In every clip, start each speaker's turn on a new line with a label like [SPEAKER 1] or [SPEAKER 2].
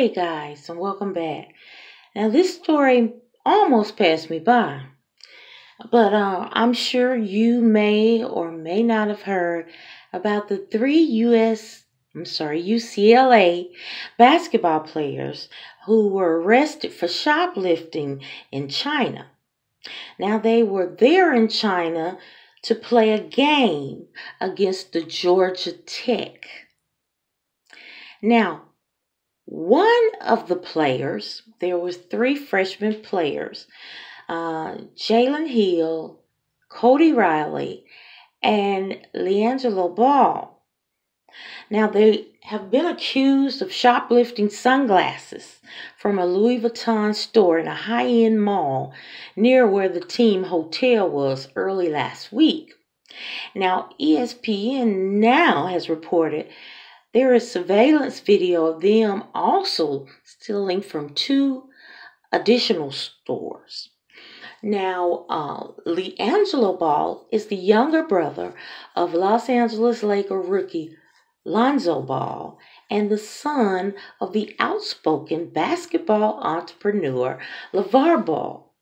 [SPEAKER 1] Hey guys, and welcome back. Now, this story almost passed me by, but uh, I'm sure you may or may not have heard about the three U.S. I'm sorry, UCLA basketball players who were arrested for shoplifting in China. Now, they were there in China to play a game against the Georgia Tech. Now, one of the players, there was three freshman players, uh, Jalen Hill, Cody Riley, and LiAngelo Ball. Now they have been accused of shoplifting sunglasses from a Louis Vuitton store in a high-end mall near where the team hotel was early last week. Now ESPN now has reported there is surveillance video of them also stealing from two additional stores. Now, uh, LiAngelo Ball is the younger brother of Los Angeles Laker rookie Lonzo Ball and the son of the outspoken basketball entrepreneur LaVar Ball.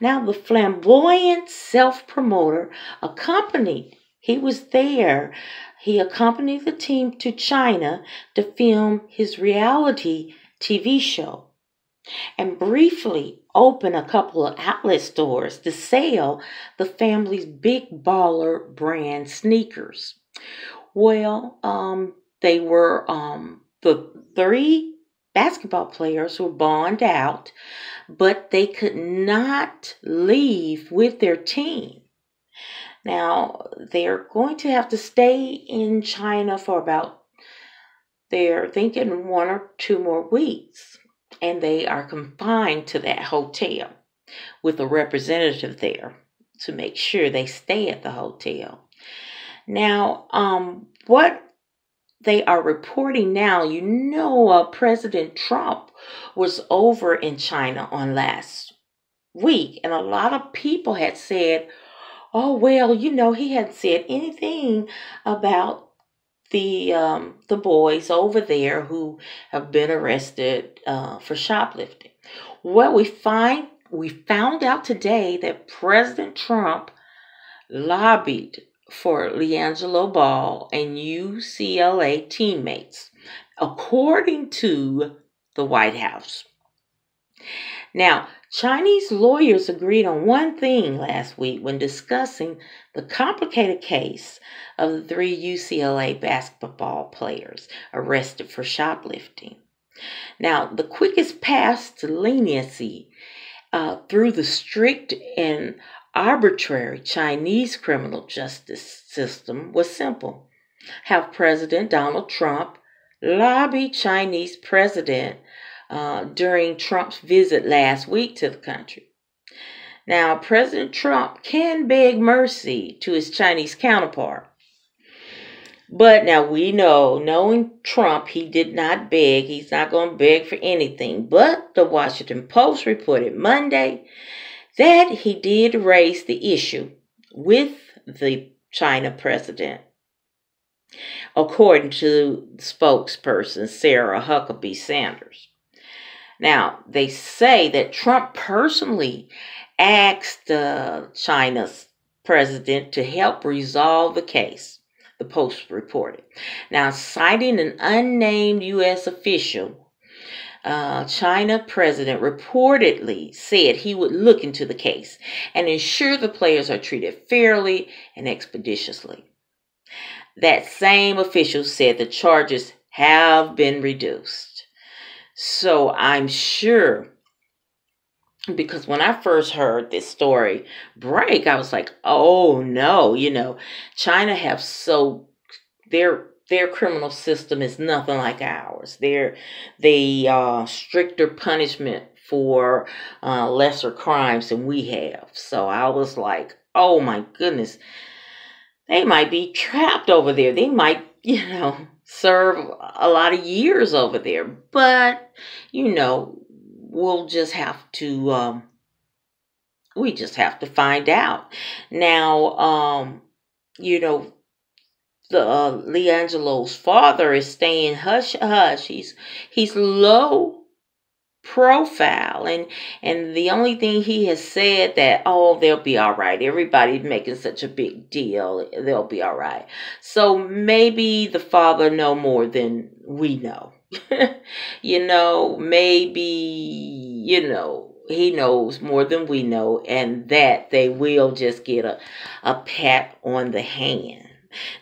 [SPEAKER 1] Now, the flamboyant self promoter accompanied, he was there he accompanied the team to China to film his reality TV show and briefly open a couple of outlet stores to sell the family's big baller brand sneakers. Well, um, they were um, the three basketball players were bond out, but they could not leave with their team. Now, they're going to have to stay in China for about, they're thinking one or two more weeks. And they are confined to that hotel with a representative there to make sure they stay at the hotel. Now, um, what they are reporting now, you know, uh, President Trump was over in China on last week, and a lot of people had said, oh well you know he hadn't said anything about the um, the boys over there who have been arrested uh, for shoplifting well we find we found out today that president trump lobbied for LiAngelo Ball and UCLA teammates, according to the White House. Now, Chinese lawyers agreed on one thing last week when discussing the complicated case of the three UCLA basketball players arrested for shoplifting. Now, the quickest path to leniency uh, through the strict and arbitrary Chinese criminal justice system was simple. Have President Donald Trump lobby Chinese President uh, during Trump's visit last week to the country. Now, President Trump can beg mercy to his Chinese counterpart. But now we know, knowing Trump, he did not beg. He's not going to beg for anything. But the Washington Post reported Monday that he did raise the issue with the China president. According to spokesperson Sarah Huckabee Sanders. Now, they say that Trump personally asked uh, China's president to help resolve the case, the Post reported. Now, citing an unnamed U.S. official, uh, China president reportedly said he would look into the case and ensure the players are treated fairly and expeditiously. That same official said the charges have been reduced. So I'm sure because when I first heard this story break, I was like, oh no, you know, China have so they're their criminal system is nothing like ours. They're they uh, stricter punishment for uh, lesser crimes than we have. So I was like, oh my goodness, they might be trapped over there. They might, you know, serve a lot of years over there. But you know, we'll just have to. Um, we just have to find out. Now, um, you know, the uh, LiAngelo's father is staying hush hush. He's he's low profile. And and the only thing he has said that oh they'll be all right. Everybody's making such a big deal they'll be all right. So maybe the father know more than we know. You know maybe you know he knows more than we know and that they will just get a, a pat on the hand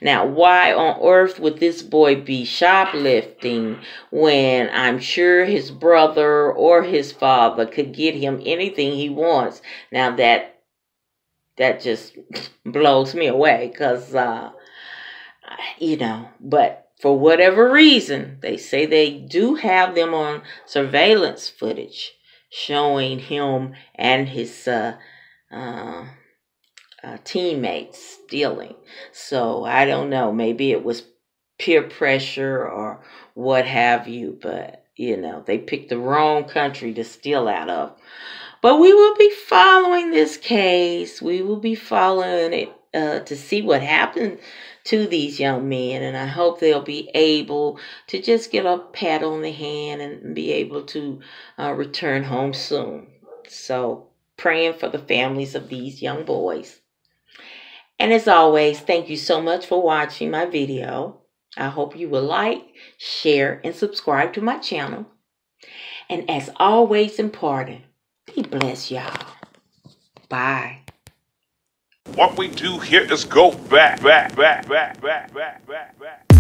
[SPEAKER 1] now, why on earth would this boy be shoplifting when I'm sure his brother or his father could get him anything he wants? Now that that just blows me away because uh, you know, but for whatever reason, they say they do have them on surveillance footage showing him and his uh, uh, uh, teammates stealing. So I don't know. Maybe it was peer pressure or what have you, but you know, they picked the wrong country to steal out of. But we will be following this case. We will be following it uh, to see what happened to these young men. And I hope they'll be able to just get a pat on the hand and be able to uh, return home soon. So, praying for the families of these young boys. And as always, thank you so much for watching my video. I hope you will like, share, and subscribe to my channel. And as always important, be blessed, y'all. Bye.
[SPEAKER 2] What we do here is go back, back, back, back, back, back, back, back.